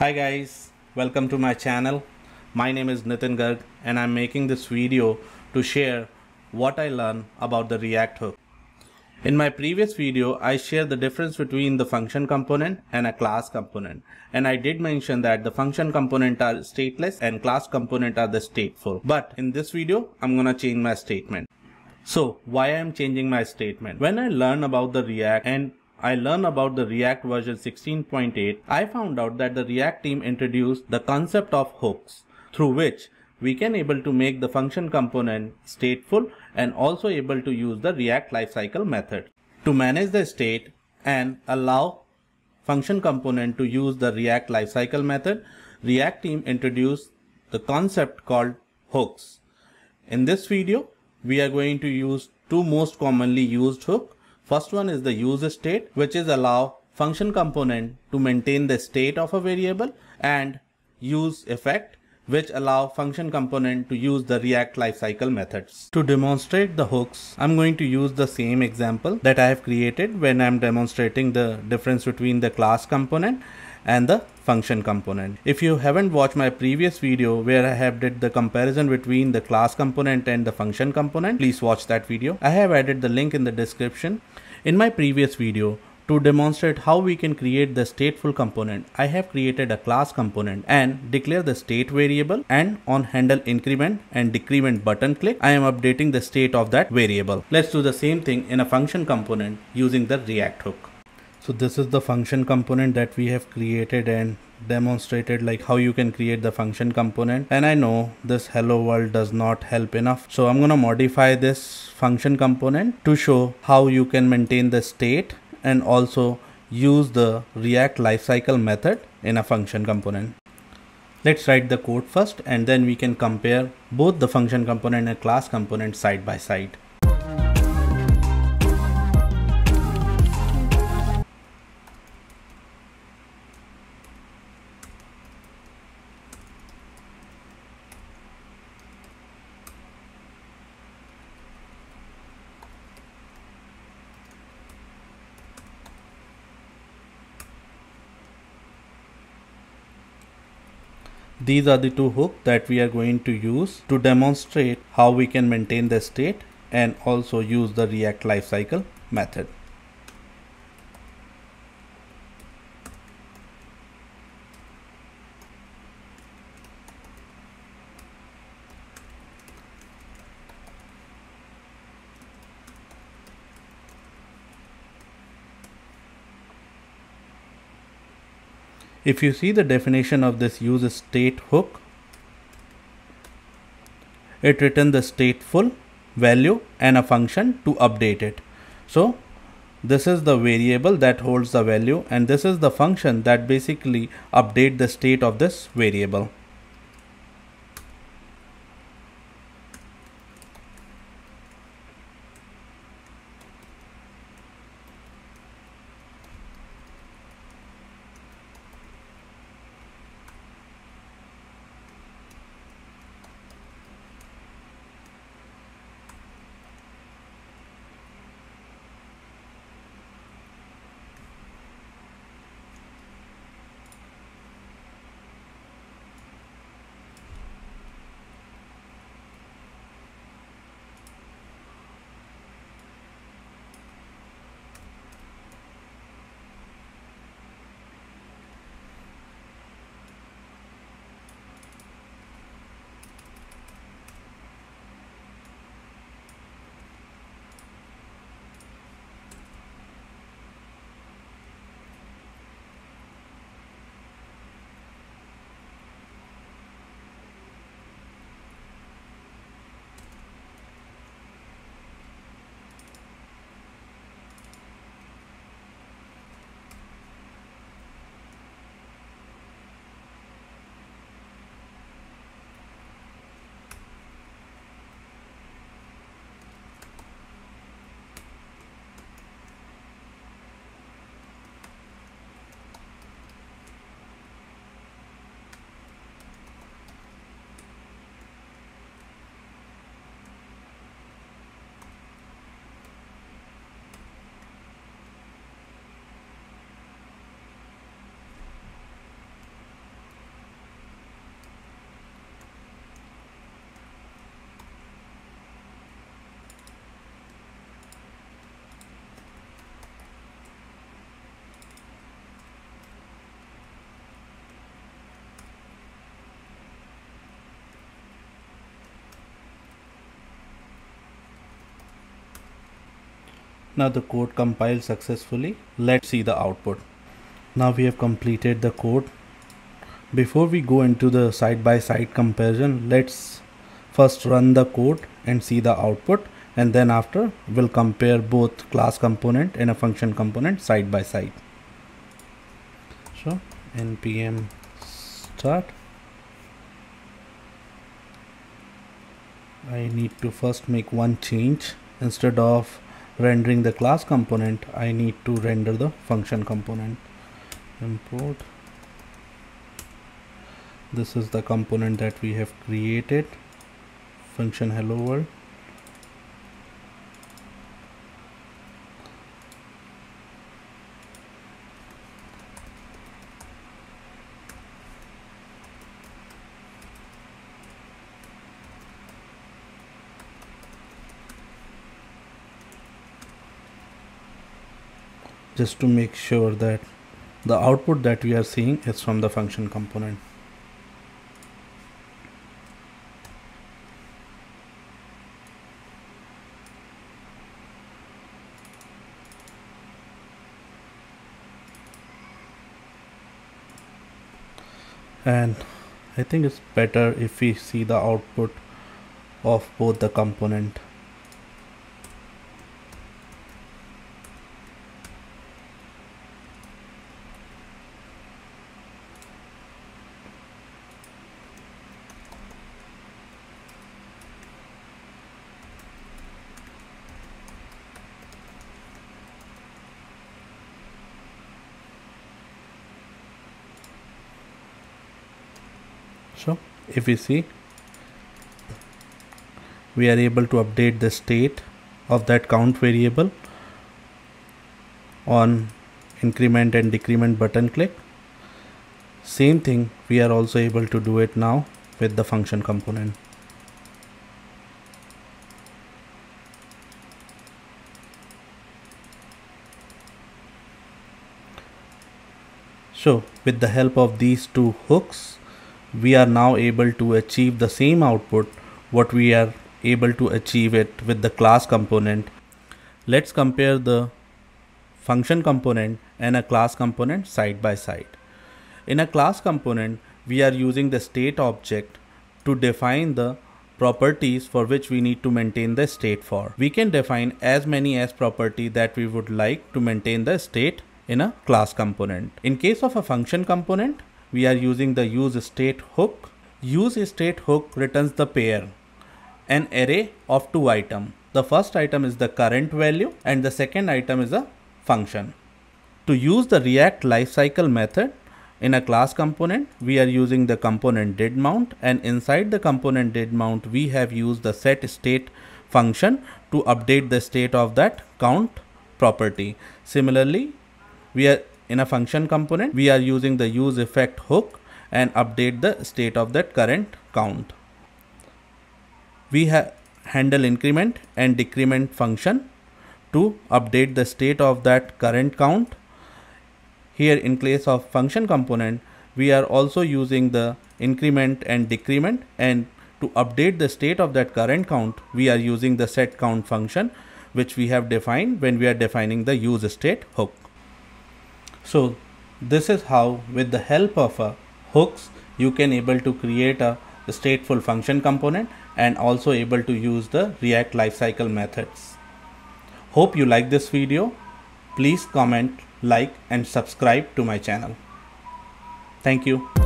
Hi guys, welcome to my channel. My name is Nitin Garg and I'm making this video to share what I learned about the React hook. In my previous video, I shared the difference between the function component and a class component. And I did mention that the function component are stateless and class component are the stateful. But in this video, I'm gonna change my statement. So why I'm changing my statement? When I learn about the React and I learned about the React version 16.8, I found out that the React team introduced the concept of hooks through which we can able to make the function component stateful and also able to use the React lifecycle method. To manage the state and allow function component to use the React lifecycle method, React team introduced the concept called hooks. In this video, we are going to use two most commonly used hook First one is the use state, which is allow function component to maintain the state of a variable and use effect, which allow function component to use the React lifecycle methods. To demonstrate the hooks, I'm going to use the same example that I have created when I'm demonstrating the difference between the class component and the function component. If you haven't watched my previous video where I have did the comparison between the class component and the function component, please watch that video. I have added the link in the description. In my previous video, to demonstrate how we can create the stateful component, I have created a class component and declare the state variable and on handle increment and decrement button click, I am updating the state of that variable. Let's do the same thing in a function component using the React hook so this is the function component that we have created and demonstrated like how you can create the function component. And I know this hello world does not help enough. So I'm gonna modify this function component to show how you can maintain the state and also use the react lifecycle method in a function component. Let's write the code first and then we can compare both the function component and class component side by side These are the two hooks that we are going to use to demonstrate how we can maintain the state and also use the React lifecycle method. If you see the definition of this use state hook, it returns the stateful value and a function to update it. So this is the variable that holds the value and this is the function that basically update the state of this variable. Now the code compiled successfully. Let's see the output. Now we have completed the code. Before we go into the side-by-side -side comparison, let's first run the code and see the output and then after we'll compare both class component and a function component side by side. So npm start I need to first make one change instead of rendering the class component I need to render the function component. Import. This is the component that we have created. Function hello world just to make sure that the output that we are seeing is from the function component. and I think it's better if we see the output of both the component so if we see we are able to update the state of that count variable on increment and decrement button click. Same thing we are also able to do it now with the function component. So with the help of these two hooks we are now able to achieve the same output what we are able to achieve it with the class component. Let's compare the function component and a class component side by side. In a class component, we are using the state object to define the properties for which we need to maintain the state for. We can define as many as property that we would like to maintain the state in a class component. In case of a function component, we are using the use state hook. Use state hook returns the pair, an array of two items. The first item is the current value and the second item is a function. To use the React lifecycle method in a class component, we are using the component did mount and inside the component did mount, we have used the set state function to update the state of that count property. Similarly, we are in a function component, we are using the use effect hook and update the state of that current count. We have handle increment and decrement function to update the state of that current count. Here in place of function component, we are also using the increment and decrement and to update the state of that current count, we are using the set count function which we have defined when we are defining the use state hook. So this is how with the help of a hooks you can able to create a stateful function component and also able to use the React lifecycle methods. Hope you like this video. Please comment, like and subscribe to my channel. Thank you.